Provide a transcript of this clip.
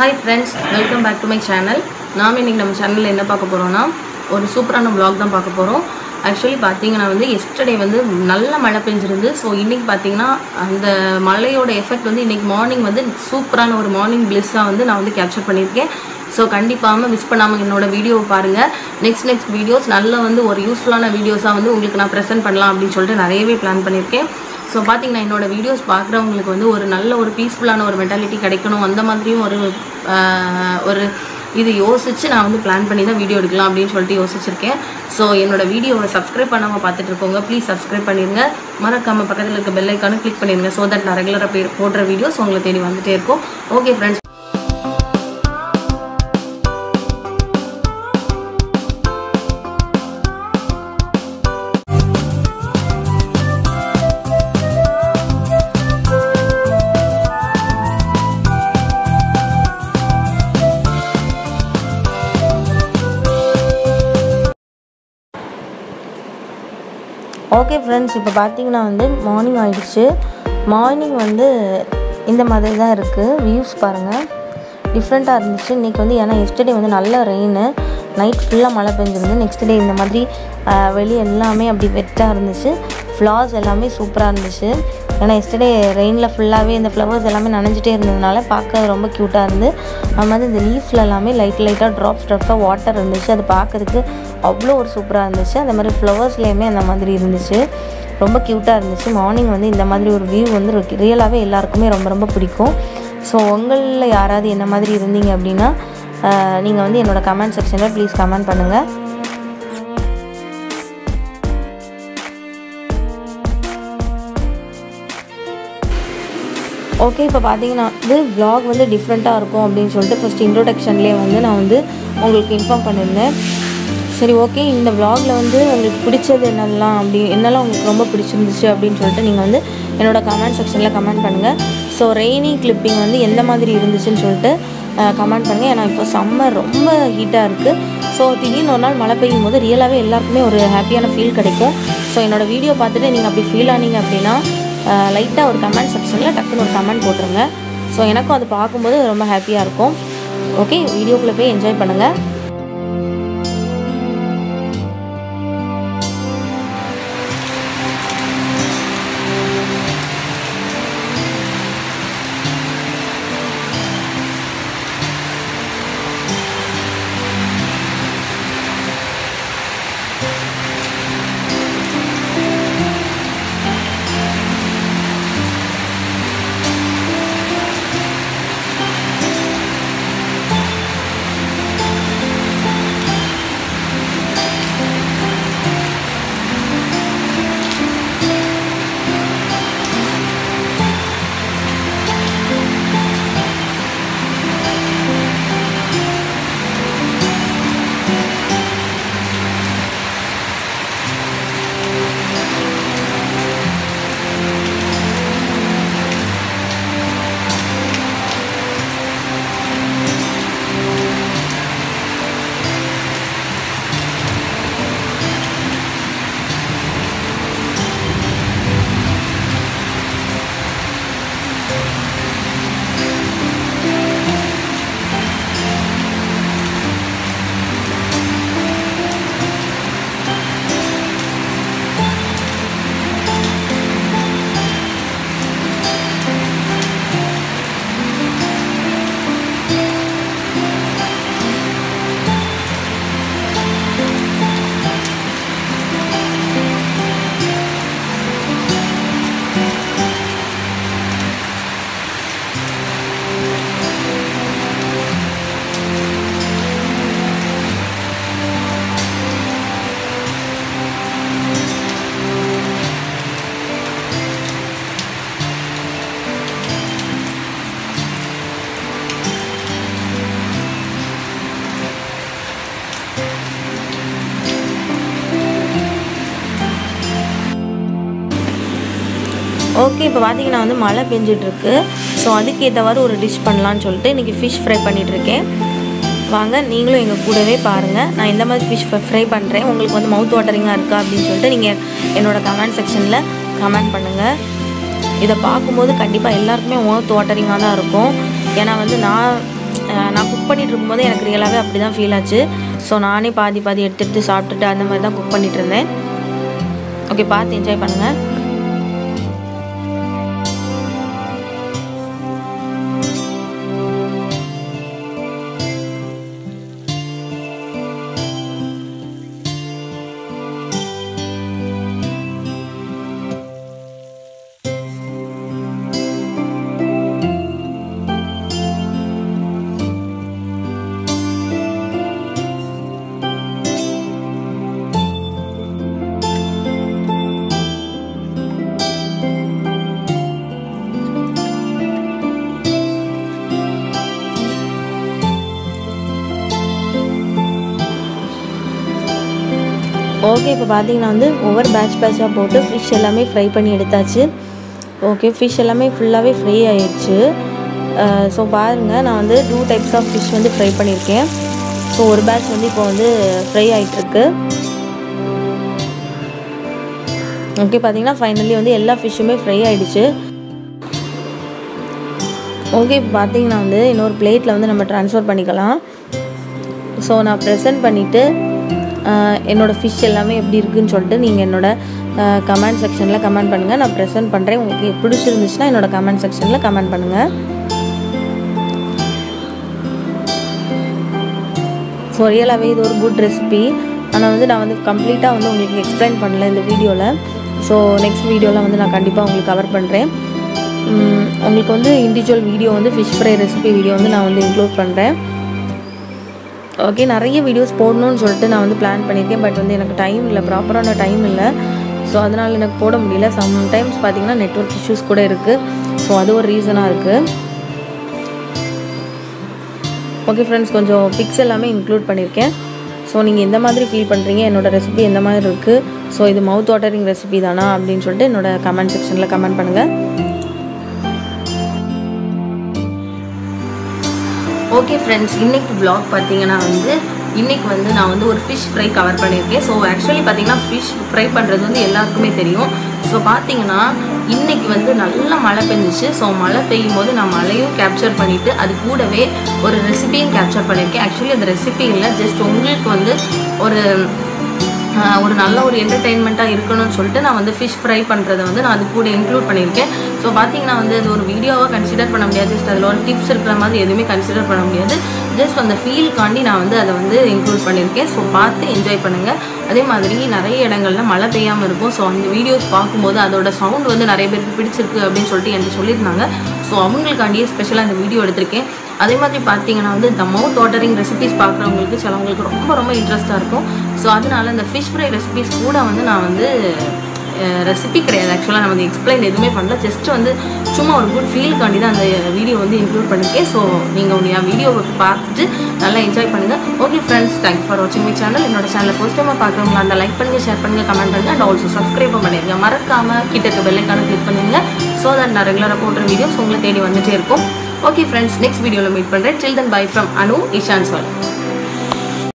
Hi friends welcome back to my channel நாம் இன்றைக்கி நம்ம சேனலில் என்ன பார்க்க போகிறோன்னா ஒரு சூப்பரான ப்ளாக் தான் பார்க்க போகிறோம் ஆக்சுவலி பார்த்தீங்கன்னா வந்து எஸ்டர்டே வந்து நல்ல மழை பெஞ்சிருந்து ஸோ இன்றைக்கி பார்த்தீங்கன்னா அந்த மழையோட எஃபெக்ட் வந்து இன்றைக்கி மார்னிங் வந்து சூப்பரான ஒரு மார்னிங் பிளிஸ்ஸாக வந்து நான் வந்து கேப்சர் பண்ணியிருக்கேன். ஸோ கண்டிப்பாக மிஸ் பண்ணாமல் என்னோட வீடியோவை பாருங்கள் நெக்ஸ்ட் நெக்ஸ்ட் வீடியோஸ் நல்ல வந்து ஒரு யூஸ்ஃபுல்லான வீடியோஸாக வந்து உங்களுக்கு நான் ப்ரெசென்ட் பண்ணலாம் அப்படின்னு சொல்லிட்டு நிறையவே பிளான் பண்ணியிருக்கேன். ஸோ பார்த்தீங்கன்னா என்னோடய வீடியோஸ் பார்க்குறவங்களுக்கு வந்து ஒரு நல்ல ஒரு பீஸ்ஃபுல்லான ஒரு மென்டாலிட்டி கிடைக்கணும். அந்த மாதிரியும் ஒரு ஒரு இது யோசித்து நான் வந்து பிளான் பண்ணி தான் வீடியோ எடுக்கலாம் அப்படின்னு சொல்லிட்டு யோசிச்சிருக்கேன். ஸோ என்னோட வீடியோவை சப்ஸ்கிரைப் பண்ணாமல் பார்த்துட்டு இருக்கோங்க. ப்ளீஸ் சப்ஸ்கிரைப் பண்ணிடுங்க மறக்காமல் பக்கத்தில் இருக்க பெல்லைக்கானு கிளிக் பண்ணிடுங்க ஸோ தட் நான் ரெகுலராக போடுற வீடியோஸ் உங்களை தேடி வந்துகிட்டே இருக்கும். ஓகே ஃப்ரெண்ட்ஸ் ஓகே ஃப்ரெண்ட்ஸ் இப்போ பார்த்தீங்கன்னா வந்து மார்னிங் ஆகிடுச்சு மார்னிங் வந்து இந்த மாதிரி தான் இருக்குது வியூஸ் பாருங்கள் டிஃப்ரெண்ட்டாக இருந்துச்சு. இன்றைக்கி வந்து ஏன்னா எஸ்டர்டே வந்து நல்ல ரெயின் நைட் ஃபுல்லாக மழை பெஞ்சிருந்து நெக்ஸ்ட் டே இந்த மாதிரி வெளியே எல்லாமே அப்படி வெட்டாக இருந்துச்சு. ஃப்ளார்ஸ் எல்லாமே சூப்பராக இருந்துச்சு. ஏன்னா எஸ்டர்டே ரெயினில் ஃபுல்லாகவே இந்த ஃப்ளவர்ஸ் எல்லாமே நனைஞ்சிட்டே இருந்ததுனால பார்க்க ரொம்ப க்யூட்டாக இருந்து. அது மாதிரி இந்த லீஃப்ல எல்லாமே லைட் லைட்டாக ட்ராப்ஸ் ட்ராப்ஸாக வாட்டர் இருந்துச்சு. அது பார்க்கறதுக்கு அவ்வளோ ஒரு சூப்பராக இருந்துச்சு. அந்த மாதிரி ஃப்ளவர்ஸ்லேயுமே அந்த மாதிரி இருந்துச்சு. ரொம்ப க்யூட்டாக இருந்துச்சு. மார்னிங் வந்து இந்த மாதிரி ஒரு வியூ வந்து ரியலாகவே எல்லாருக்குமே ரொம்ப ரொம்ப பிடிக்கும். ஸோ உங்களில் யாராவது என்ன மாதிரி இருந்தீங்க அப்படின்னா நீங்கள் வந்து என்னோடய கமெண்ட் செக்ஷனில் ப்ளீஸ் கமெண்ட் பண்ணுங்கள் ஓகே இப்போ பார்த்தீங்கன்னா வந்து விலாக் வந்து டிஃப்ரெண்ட்டாக இருக்கும் அப்படின்னு சொல்லிட்டு ஃபஸ்ட் இன்ட்ரோடக்ஷன்லேயே வந்து நான் வந்து உங்களுக்கு இன்ஃபார்ம் பண்ணியிருந்தேன் சரி ஓகே இந்த விலாகில் வந்து உங்களுக்கு பிடிச்சது என்னெல்லாம் அப்படி என்னெல்லாம் உங்களுக்கு ரொம்ப பிடிச்சிருந்துச்சு அப்படின்னு சொல்லிட்டு நீங்கள் வந்து என்னோட கமெண்ட் செக்ஷனில் கமெண்ட் பண்ணுங்கள் ஸோ ரெய்னி கிளிப்பிங் வந்து எந்த மாதிரி இருந்துச்சுன்னு சொல்லிட்டு கமெண்ட் பண்ணுங்கள் ஏன்னா இப்போ சம்மர் ரொம்ப ஹீட்டாக இருக்குது ஸோ திடீர்னு ஒரு நாள் மழை பெய்யும் போது ரியலாகவே எல்லாருக்குமே ஒரு ஹாப்பியான ஃபீல் கிடைக்கும். ஸோ என்னோட வீடியோ பார்த்துட்டு நீங்கள் அப்படி ஃபீல் ஆனீங்க அப்படின்னா லைட்டாக ஒரு கமெண்ட் செக்ஷனில் டக்குன்னு ஒரு கமெண்ட் போட்டுருங்க. ஸோ எனக்கும் அது பார்க்கும்போது ரொம்ப ஹாப்பியாக இருக்கும். ஓகே வீடியோக்குள்ளே போய் என்ஜாய் பண்ணுங்கள் ஓகே இப்போ பார்த்தீங்கன்னா வந்து மழை பெஞ்சிட்ருக்கு. ஸோ அதுக்கேற்றவாறு ஒரு டிஷ் பண்ணலான்னு சொல்லிட்டு இன்றைக்கி ஃபிஷ் ஃப்ரை பண்ணிகிட்ருக்கேன் வாங்க நீங்களும் எங்கள் கூடவே பாருங்கள் நான் இந்த மாதிரி ஃபிஷ் ஃப்ரை பண்ணுறேன் உங்களுக்கு வந்து மவுத் வாட்டரிங்காக இருக்கா அப்படின்னு சொல்லிட்டு நீங்கள் என்னோடய கமெண்ட் செக்ஷனில் கமெண்ட் பண்ணுங்கள் இதை பார்க்கும்போது கண்டிப்பாக எல்லாருக்குமே மவுத் வாட்டரிங்காக தான் இருக்கும். ஏன்னா வந்து நான் நான் குக் பண்ணிட்டு இருக்கும்போது எனக்கு ரியலாகவே அப்படி தான் ஃபீல் ஆச்சு. ஸோ நானே பாதி பாதி எடுத்துகிட்டு சாப்பிட்டுட்டு அந்த மாதிரி தான் குக் பண்ணிகிட்டு இருந்தேன். ஓகே பார்த்து என்ஜாய் பண்ணுங்கள் ஓகே இப்போ பார்த்தீங்கன்னா வந்து ஒவ்வொரு பேட்ச் பேட்சாக போட்டு ஃபிஷ் எல்லாமே ஃப்ரை பண்ணி எடுத்தாச்சு. ஓகே ஃபிஷ் எல்லாமே ஃபுல்லாகவே ஃப்ரை ஆயிடுச்சு. ஸோ பாருங்கள் நான் வந்து டூ டைப்ஸ் ஆஃப் ஃபிஷ் வந்து ஃப்ரை பண்ணியிருக்கேன். ஸோ ஒரு பேட்ச் வந்து இப்போ வந்து ஃப்ரை ஆகிட்டுருக்கு ஓகே பார்த்தீங்கன்னா ஃபைனலி வந்து எல்லா ஃபிஷ்ஷுமே ஃப்ரை ஆகிடுச்சு ஓகே இப்போ பார்த்தீங்கன்னா வந்து இன்னொரு பிளேட்டில் வந்து நம்ம ட்ரான்ஸ்ஃபர் பண்ணிக்கலாம். ஸோ நான் ப்ரெசென்ட் பண்ணிவிட்டு என்னோடய ஃபிஷ் எல்லாமே எப்படி இருக்குதுன்னு சொல்லிட்டு நீங்கள் என்னோடய கமெண்ட் செக்ஷனில் கமெண்ட் பண்ணுங்கள் நான் ப்ரெசென்ட் பண்ணுறேன் உங்களுக்கு பிடிச்சிருந்துச்சுன்னா என்னோடய கமெண்ட் செக்ஷனில் கமெண்ட் பண்ணுங்கள் ஸோ ரியலாகவே இது ஒரு குட் ரெசிபி ஆனால் வந்து நான் வந்து கம்ப்ளீட்டாக வந்து உங்களுக்கு எக்ஸ்பிளைன் பண்ணல இந்த வீடியோவில் ஸோ நெக்ஸ்ட் வீடியோவில் வந்து நான் கண்டிப்பாக உங்களுக்கு கவர் பண்ணுறேன் உங்களுக்கு வந்து இண்டிவிஜுவல் வீடியோ வந்து ஃபிஷ் ஃப்ரை ரெசிபி வீடியோ வந்து நான் வந்து இன்க்ளூட் பண்ணுறேன் ஓகே நிறைய வீடியோஸ் போடணும்னு சொல்லிட்டு நான் வந்து பிளான் பண்ணியிருக்கேன் பட் வந்து எனக்கு டைம் இல்லை ப்ராப்பரான டைம் இல்லை. ஸோ அதனால் எனக்கு போட முடியல. சம்டைம்ஸ் பார்த்தீங்கன்னா நெட்ஒர்க் இஷ்யூஸ் கூட இருக்குது ஸோ அது ஒரு ரீசனாக இருக்குது ஓகே ஃப்ரெண்ட்ஸ் கொஞ்சம் பிக்ஸ் எல்லாமே இன்க்ளூட் பண்ணியிருக்கேன். ஸோ நீங்கள் எந்த மாதிரி ஃபீல் பண்ணுறீங்க என்னோடய ரெசிபி எந்த மாதிரி இருக்குது ஸோ இது மவுத் வாட்டரிங் ரெசிபி தானா? அப்படின்னு சொல்லிட்டு என்னோடய கமெண்ட் செக்ஷனில் கமெண்ட் பண்ணுங்கள் ஓகே ஃப்ரெண்ட்ஸ் இன்னைக்கு ப்ளாக் பார்த்தீங்கன்னா வந்து இன்னைக்கு வந்து நான் வந்து ஒரு ஃபிஷ் ஃப்ரை கவர் பண்ணியிருக்கேன். ஸோ ஆக்சுவலி பார்த்தீங்கன்னா ஃபிஷ் ஃப்ரை பண்ணுறது வந்து எல்லாருக்குமே தெரியும். ஸோ பார்த்தீங்கன்னா இன்னைக்கு வந்து நல்ல மழை பெஞ்சிச்சு. ஸோ மழை பெய்யும் போது நான் மழையும் கேப்சர் பண்ணிவிட்டு அது கூடவே ஒரு ரெசிபியும் கேப்சர் பண்ணியிருக்கேன். ஆக்சுவலி அந்த ரெசிபி இல்லை ஜஸ்ட் உங்களுக்கு வந்து ஒரு ஒரு நல்ல ஒரு என்டர்டெயின்மெண்ட்டாக இருக்கணும்னு சொல்லிட்டு நான் வந்து ஃபிஷ் ஃப்ரை பண்ணுறதை வந்து நான் அது கூட இன்க்ளூட் பண்ணியிருக்கேன். ஸோ பார்த்தீங்கன்னா வந்து அது ஒரு வீடியோவாக கன்சிடர் பண்ண முடியாது. ஜஸ்ட் அதில் ஒரு டிப்ஸ் இருக்கிற மாதிரி எதுவுமே கன்சிடர் பண்ண முடியாது. ஜஸ்ட் அந்த ஃபீல்காண்டி நான் வந்து அதை வந்து இன்க்ளூட் பண்ணியிருக்கேன். ஸோ பார்த்து என்ஜாய் பண்ணுங்கள் அதே மாதிரி நிறைய இடங்கள்ல மழை பெய்யாமல் இருக்கும். ஸோ அந்த வீடியோஸ் பார்க்கும்போது அதோட சவுண்ட் வந்து நிறைய பேருக்கு பிடிச்சிருக்கு அப்படின்னு சொல்லிட்டு என்கிட்ட சொல்லியிருந்தாங்க. ஸோ அவங்களுக்காண்டியே ஸ்பெஷலாக அந்த வீடியோ எடுத்திருக்கேன். அதே மாதிரி பார்த்தீங்கன்னா வந்து இந்த மவுத் வாட்டரிங் ரெசிபிஸ் பார்க்குறவங்களுக்கு சிலவங்களுக்கு ரொம்ப ரொம்ப இன்ட்ரெஸ்ட்டாக இருக்கும். ஸோ அதனால இந்த ஃபிஷ் ஃப்ரை ரெசிபிஸ் கூட வந்து நான் வந்து ரெசிபி கிடையாது. ஆக்சுவலாக நான் வந்து எக்ஸ்பிளைன் எதுவுமே பண்ணல. ஜஸ்ட் வந்து சும்மா ஒரு குட் ஃபீலுக்காண்டி தான் அந்த வீடியோ வந்து இன்க்ளூட் பண்ணியிருக்கேன் ஸோ நீங்கள் உடைய வீடியோவை பார்த்துட்டு நல்லா என்ஜாய் பண்ணுங்கள் ஓகே ஃப்ரெண்ட்ஸ் தேங்க்ஸ் ஃபார் வாட்சிங் மை சேனல் என்னோட சேனலை ஃபர்ஸ்ட் டைமாக பார்க்குறவங்களா அந்த லைக் பண்ணுங்கள் ஷேர் பண்ணுங்கள் கமெண்ட் பண்ணுங்கள் அண்ட் ஆல்சோ சப்ஸ்கிரைபும் பண்ணிடுங்க மறக்காமல் கிட்டக்கு இருக்க பெல்லைக்கான கிளிக் பண்ணுங்கள் ஸோ தட் நான் ரெகுலராக போடுற வீடியோஸ் உங்களை தேடி வந்துகிட்டே இருக்கும். ஓகே ஃப்ரெண்ட்ஸ் நெக்ஸ்ட் வீடியோவில் மீட் பண்ணுறேன் till then bye from Anu Ishan சொல்